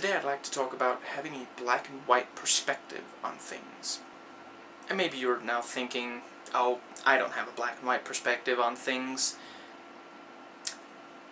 Today I'd like to talk about having a black and white perspective on things. And maybe you're now thinking, oh, I don't have a black and white perspective on things.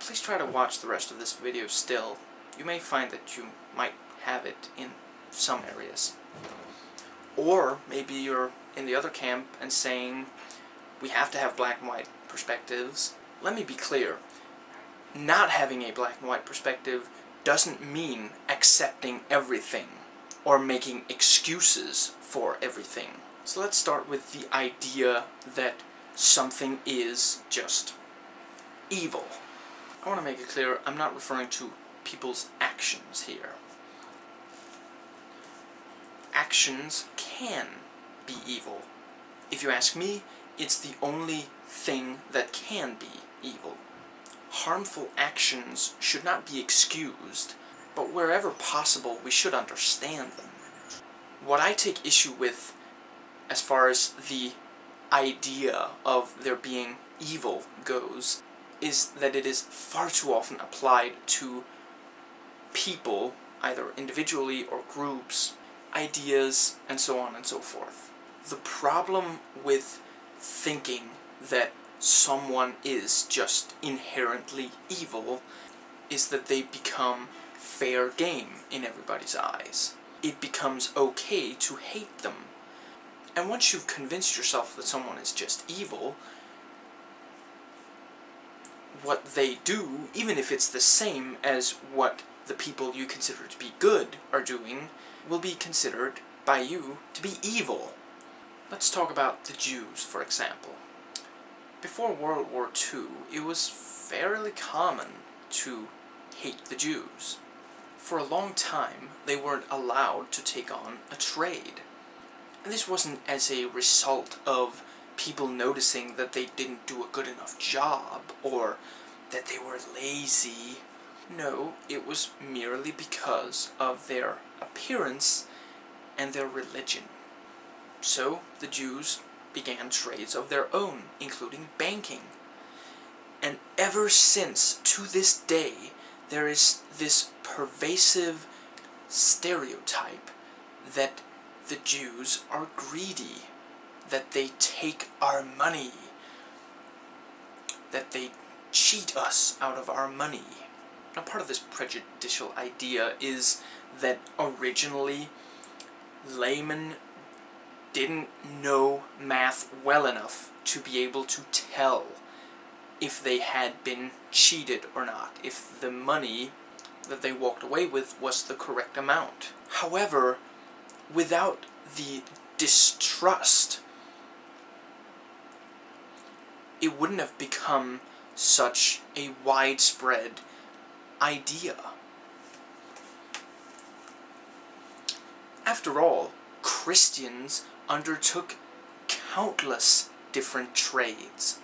Please try to watch the rest of this video still. You may find that you might have it in some areas. Or maybe you're in the other camp and saying, we have to have black and white perspectives. Let me be clear. Not having a black and white perspective doesn't mean accepting everything or making excuses for everything. So let's start with the idea that something is just evil. I want to make it clear I'm not referring to people's actions here. Actions can be evil. If you ask me, it's the only thing that can be evil. Harmful actions should not be excused, but wherever possible we should understand them. What I take issue with as far as the idea of there being evil goes is that it is far too often applied to people, either individually or groups, ideas, and so on and so forth. The problem with thinking that someone is just inherently evil is that they become fair game in everybody's eyes. It becomes okay to hate them. And once you've convinced yourself that someone is just evil, what they do, even if it's the same as what the people you consider to be good are doing, will be considered by you to be evil. Let's talk about the Jews, for example. Before World War II, it was fairly common to hate the Jews. For a long time, they weren't allowed to take on a trade. And this wasn't as a result of people noticing that they didn't do a good enough job, or that they were lazy. No, it was merely because of their appearance and their religion. So the Jews began trades of their own, including banking. And ever since, to this day, there is this pervasive stereotype that the Jews are greedy, that they take our money, that they cheat us out of our money. Now part of this prejudicial idea is that originally laymen didn't know math well enough to be able to tell if they had been cheated or not, if the money that they walked away with was the correct amount. However, without the distrust, it wouldn't have become such a widespread idea. After all, Christians undertook countless different trades.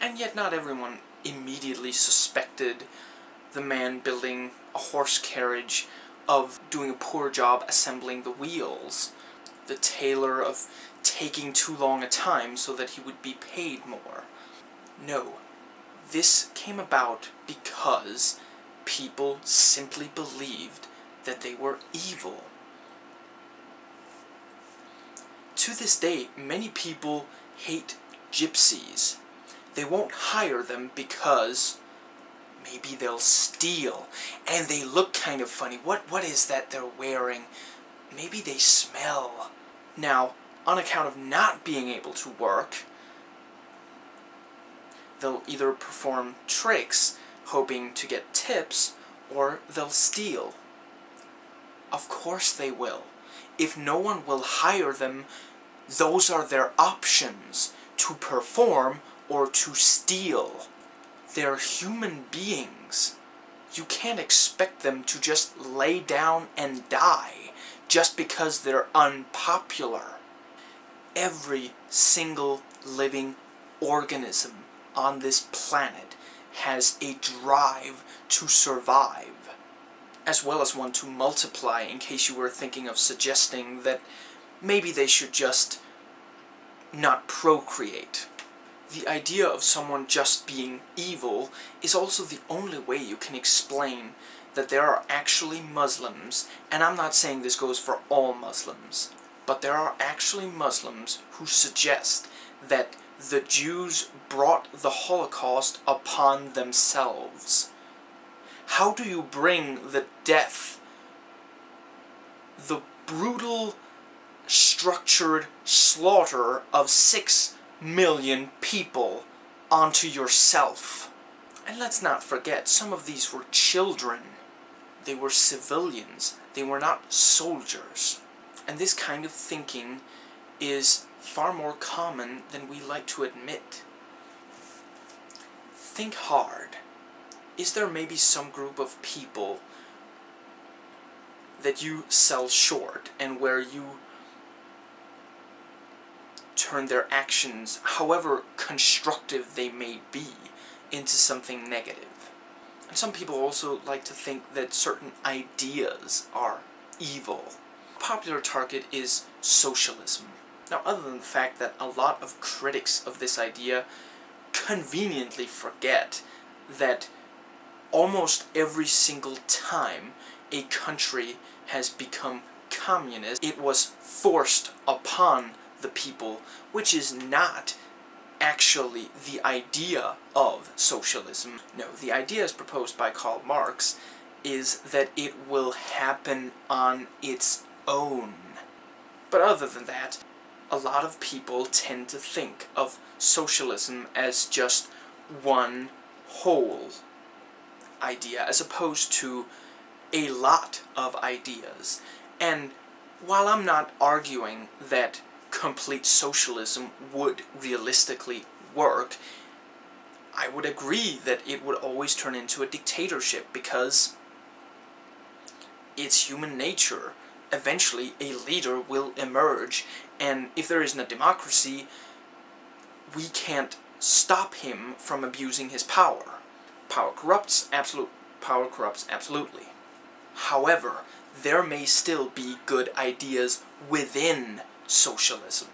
And yet not everyone immediately suspected the man building a horse carriage of doing a poor job assembling the wheels, the tailor of taking too long a time so that he would be paid more. No, this came about because people simply believed that they were evil to this day, many people hate gypsies. They won't hire them because maybe they'll steal and they look kind of funny. What what is that they're wearing? Maybe they smell. Now, on account of not being able to work, they'll either perform tricks hoping to get tips or they'll steal. Of course they will. If no one will hire them those are their options to perform or to steal. They're human beings. You can't expect them to just lay down and die just because they're unpopular. Every single living organism on this planet has a drive to survive, as well as one to multiply in case you were thinking of suggesting that maybe they should just not procreate. The idea of someone just being evil is also the only way you can explain that there are actually Muslims, and I'm not saying this goes for all Muslims, but there are actually Muslims who suggest that the Jews brought the Holocaust upon themselves. How do you bring the death, the brutal, structured slaughter of six million people onto yourself? And let's not forget, some of these were children. They were civilians. They were not soldiers. And this kind of thinking is far more common than we like to admit. Think hard. Is there maybe some group of people that you sell short and where you turn their actions, however constructive they may be, into something negative? And some people also like to think that certain ideas are evil. A popular target is socialism. Now, other than the fact that a lot of critics of this idea conveniently forget that almost every single time a country has become communist, it was forced upon the people, which is not actually the idea of socialism. No, the idea as proposed by Karl Marx is that it will happen on its own. But other than that, a lot of people tend to think of socialism as just one whole idea, as opposed to a lot of ideas. And while I'm not arguing that complete socialism would realistically work, I would agree that it would always turn into a dictatorship because it's human nature eventually a leader will emerge, and if there isn't a democracy, we can't stop him from abusing his power. Power corrupts, absolute power corrupts absolutely. However, there may still be good ideas within socialism.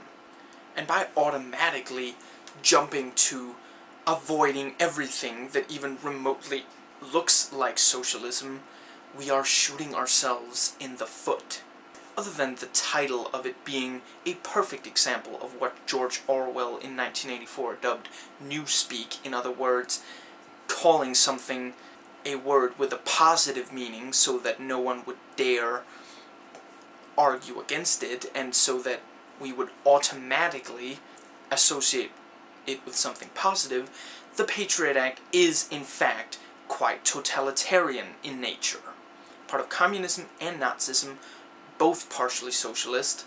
And by automatically jumping to avoiding everything that even remotely looks like socialism, we are shooting ourselves in the foot other than the title of it being a perfect example of what George Orwell in 1984 dubbed Newspeak, in other words, calling something a word with a positive meaning so that no one would dare argue against it, and so that we would automatically associate it with something positive, the Patriot Act is, in fact, quite totalitarian in nature. Part of communism and Nazism both partially socialist,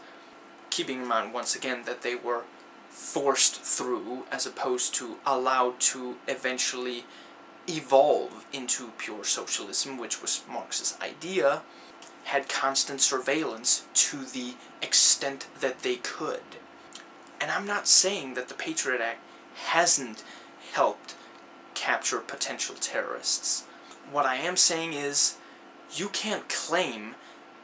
keeping in mind once again that they were forced through as opposed to allowed to eventually evolve into pure socialism, which was Marx's idea, had constant surveillance to the extent that they could. And I'm not saying that the Patriot Act hasn't helped capture potential terrorists. What I am saying is, you can't claim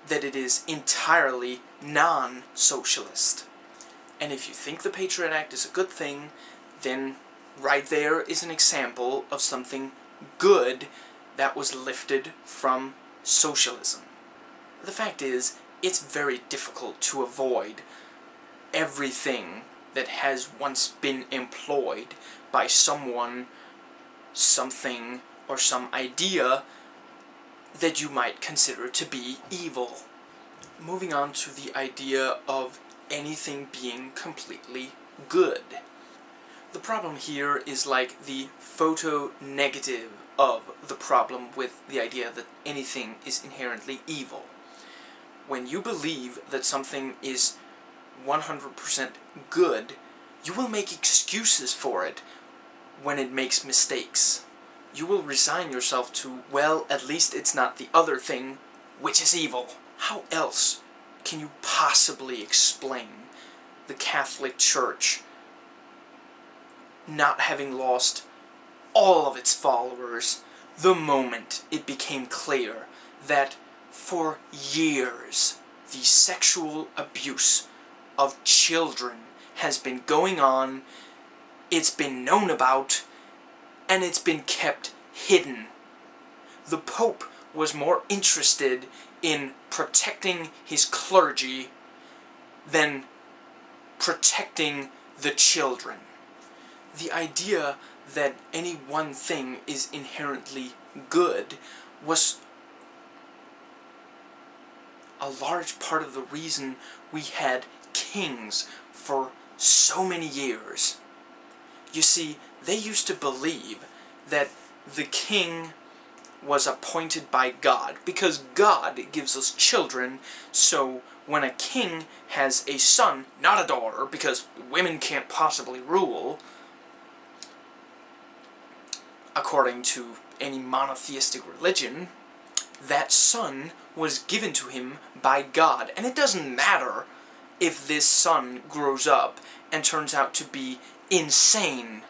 that it is entirely non-socialist. And if you think the Patriot Act is a good thing, then right there is an example of something good that was lifted from socialism. The fact is, it's very difficult to avoid everything that has once been employed by someone, something, or some idea that you might consider to be evil. Moving on to the idea of anything being completely good. The problem here is like the photo negative of the problem with the idea that anything is inherently evil. When you believe that something is 100% good, you will make excuses for it when it makes mistakes you will resign yourself to, well, at least it's not the other thing, which is evil. How else can you possibly explain the Catholic Church not having lost all of its followers the moment it became clear that for years the sexual abuse of children has been going on, it's been known about, and it's been kept hidden. The Pope was more interested in protecting his clergy than protecting the children. The idea that any one thing is inherently good was a large part of the reason we had kings for so many years. You see, they used to believe that the king was appointed by God, because God gives us children, so when a king has a son, not a daughter, because women can't possibly rule, according to any monotheistic religion, that son was given to him by God. And it doesn't matter if this son grows up and turns out to be insane,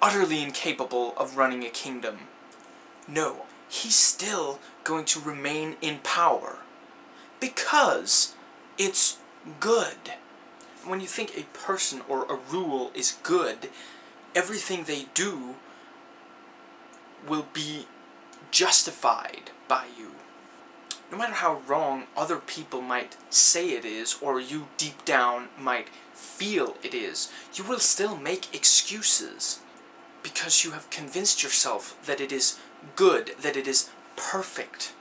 utterly incapable of running a kingdom. No, he's still going to remain in power. Because it's good. When you think a person or a rule is good, everything they do will be justified by you. No matter how wrong other people might say it is, or you deep down might feel it is, you will still make excuses because you have convinced yourself that it is good, that it is perfect,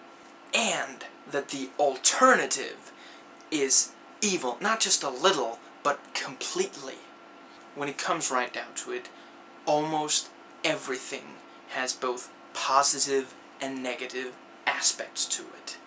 and that the alternative is evil, not just a little, but completely. When it comes right down to it, almost everything has both positive and negative aspects to it.